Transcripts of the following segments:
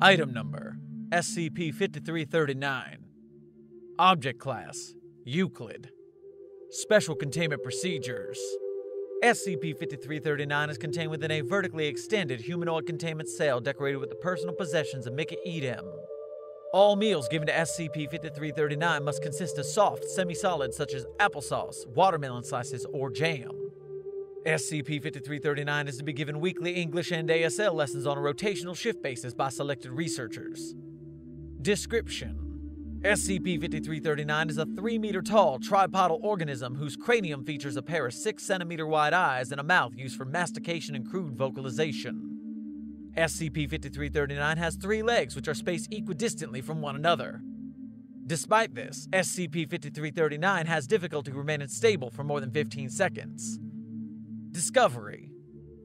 Item number SCP 5339. Object Class Euclid. Special Containment Procedures SCP 5339 is contained within a vertically extended humanoid containment cell decorated with the personal possessions of Mickey Adim. All meals given to SCP 5339 must consist of soft, semi solids such as applesauce, watermelon slices, or jam. SCP 5339 is to be given weekly English and ASL lessons on a rotational shift basis by selected researchers. Description SCP 5339 is a 3 meter tall tripodal organism whose cranium features a pair of 6 centimeter wide eyes and a mouth used for mastication and crude vocalization. SCP 5339 has three legs which are spaced equidistantly from one another. Despite this, SCP 5339 has difficulty remaining stable for more than 15 seconds. Discovery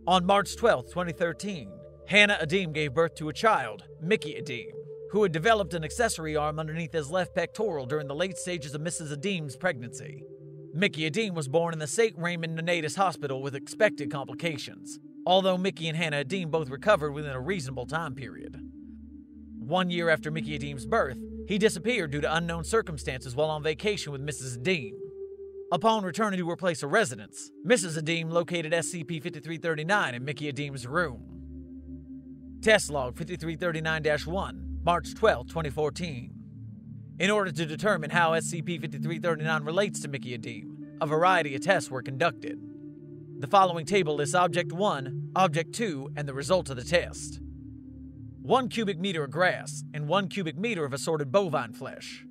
On March 12, 2013, Hannah Adim gave birth to a child, Mickey Adim who had developed an accessory arm underneath his left pectoral during the late stages of Mrs. Adim's pregnancy. Mickey Adim was born in the St. Raymond Nonnatus Hospital with expected complications, although Mickey and Hannah Adim both recovered within a reasonable time period. One year after Mickey Adim's birth, he disappeared due to unknown circumstances while on vacation with Mrs. Adim. Upon returning to her place of residence, Mrs. Adim located SCP 5339 in Mickey Adim's room. Test log 5339 1 March 12, 2014. In order to determine how SCP 5339 relates to Mickey Adim, a variety of tests were conducted. The following table lists Object 1, Object 2, and the result of the test. 1 cubic meter of grass and 1 cubic meter of assorted bovine flesh.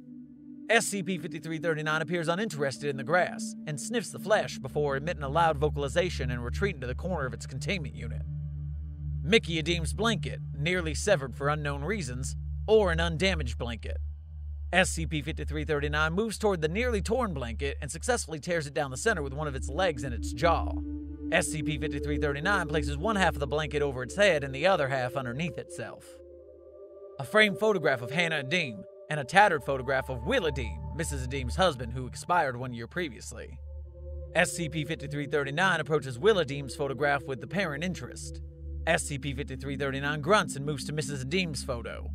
SCP 5339 appears uninterested in the grass and sniffs the flesh before emitting a loud vocalization and retreating to the corner of its containment unit. Mickey Adim's blanket, nearly severed for unknown reasons, or an undamaged blanket. SCP 5339 moves toward the nearly torn blanket and successfully tears it down the center with one of its legs and its jaw. SCP 5339 places one half of the blanket over its head and the other half underneath itself. A framed photograph of Hannah Adim and a tattered photograph of Will Adim, Mrs. Adim's husband who expired one year previously. SCP 5339 approaches Will Adim's photograph with apparent interest. SCP 5339 grunts and moves to Mrs. Adim's photo.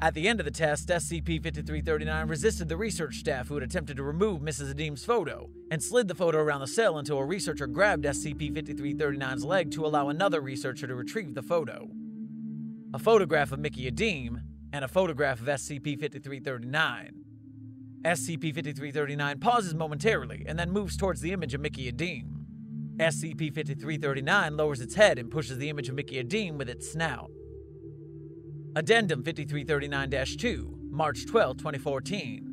At the end of the test, SCP 5339 resisted the research staff who had attempted to remove Mrs. Adim's photo and slid the photo around the cell until a researcher grabbed SCP 5339's leg to allow another researcher to retrieve the photo. A photograph of Mickey Adim and a photograph of SCP 5339. SCP 5339 pauses momentarily and then moves towards the image of Mickey Adim. SCP 5339 lowers its head and pushes the image of Mickey Adim with its snout. Addendum 5339 2, March 12, 2014.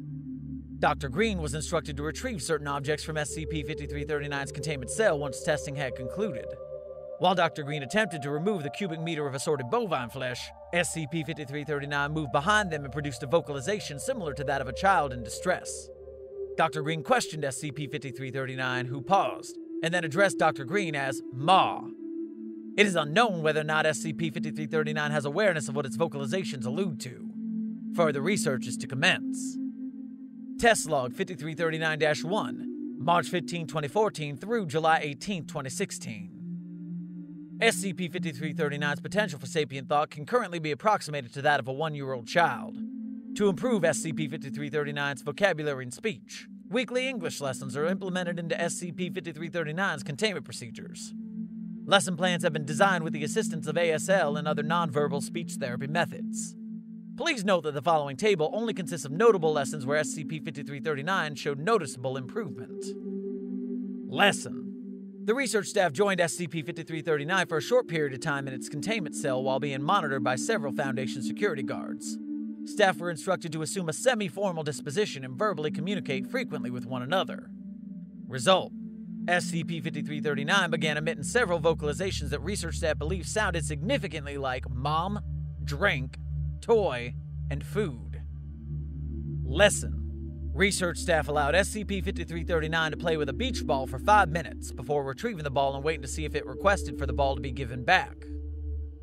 Dr. Green was instructed to retrieve certain objects from SCP 5339's containment cell once testing had concluded. While Dr. Green attempted to remove the cubic meter of assorted bovine flesh, SCP 5339 moved behind them and produced a vocalization similar to that of a child in distress. Dr. Green questioned SCP 5339, who paused, and then addressed Dr. Green as Ma. It is unknown whether or not SCP 5339 has awareness of what its vocalizations allude to. Further research is to commence. Test log 5339 1, March 15, 2014 through July 18, 2016. SCP 5339's potential for sapient thought can currently be approximated to that of a one year old child. To improve SCP 5339's vocabulary and speech, Weekly English lessons are implemented into SCP 5339's containment procedures. Lesson plans have been designed with the assistance of ASL and other nonverbal speech therapy methods. Please note that the following table only consists of notable lessons where SCP 5339 showed noticeable improvement. Lesson The research staff joined SCP 5339 for a short period of time in its containment cell while being monitored by several Foundation security guards. Staff were instructed to assume a semi formal disposition and verbally communicate frequently with one another. Result SCP 5339 began emitting several vocalizations that research staff believed sounded significantly like mom, drink, toy, and food. Lesson Research staff allowed SCP 5339 to play with a beach ball for five minutes before retrieving the ball and waiting to see if it requested for the ball to be given back.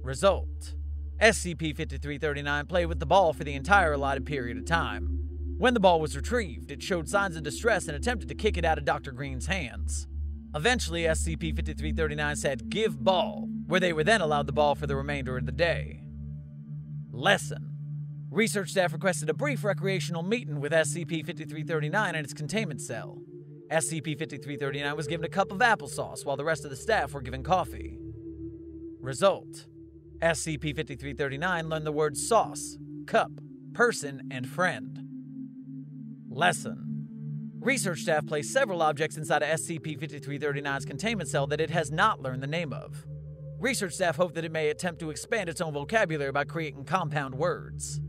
Result SCP 5339 played with the ball for the entire allotted period of time. When the ball was retrieved, it showed signs of distress and attempted to kick it out of Dr. Green's hands. Eventually, SCP 5339 said, Give ball, where they were then allowed the ball for the remainder of the day. Lesson Research staff requested a brief recreational meeting with SCP 5339 in its containment cell. SCP 5339 was given a cup of applesauce while the rest of the staff were given coffee. Result SCP 5339 learned the words sauce, cup, person, and friend. Lesson Research staff placed several objects inside of SCP 5339's containment cell that it has not learned the name of. Research staff hope that it may attempt to expand its own vocabulary by creating compound words.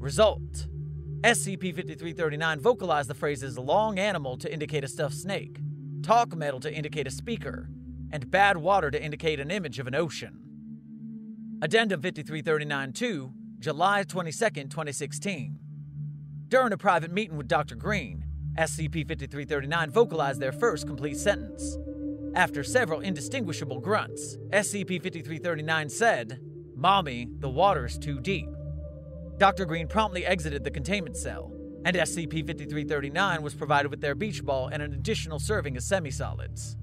Result SCP 5339 vocalized the phrases long animal to indicate a stuffed snake, talk metal to indicate a speaker, and bad water to indicate an image of an ocean. Addendum 5339 2, July 22, 2016. During a private meeting with Dr. Green, SCP 5339 vocalized their first complete sentence. After several indistinguishable grunts, SCP 5339 said, Mommy, the water's too deep. Dr. Green promptly exited the containment cell, and SCP 5339 was provided with their beach ball and an additional serving of semi solids.